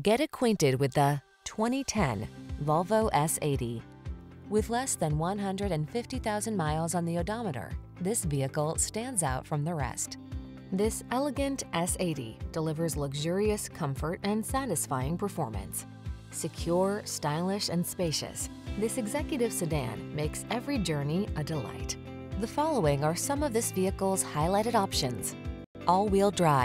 Get acquainted with the 2010 Volvo S80. With less than 150,000 miles on the odometer, this vehicle stands out from the rest. This elegant S80 delivers luxurious comfort and satisfying performance. Secure, stylish, and spacious, this executive sedan makes every journey a delight. The following are some of this vehicle's highlighted options. All-wheel drive,